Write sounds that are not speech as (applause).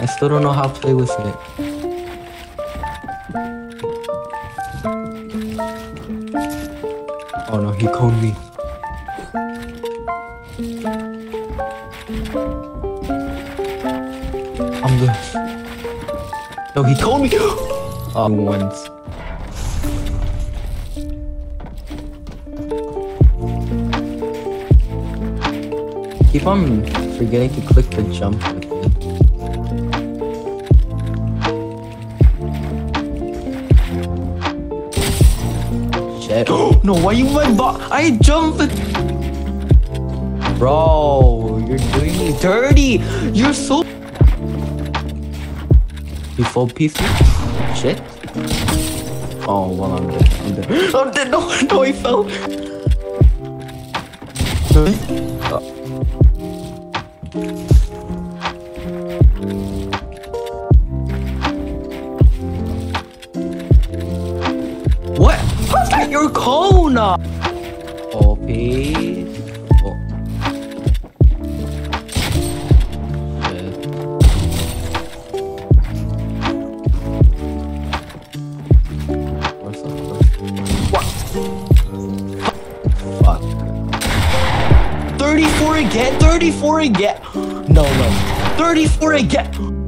I still don't know how to play with it. Oh no, he coned me. I'm the. No, he told me. (gasps) Oh, once. Keep on forgetting to click the jump Shit. (gasps) no, why you my bot? I jumped. Bro, you're doing me dirty. You're so. You full me? Shit. Oh, well, I'm dead. I'm dead. (gasps) I'm dead. No, no, he fell. What? Your cone? Oh, peace. Oh. Shit. What's up? What? Fuck. 34 again? 34 again? No, no. 34 again?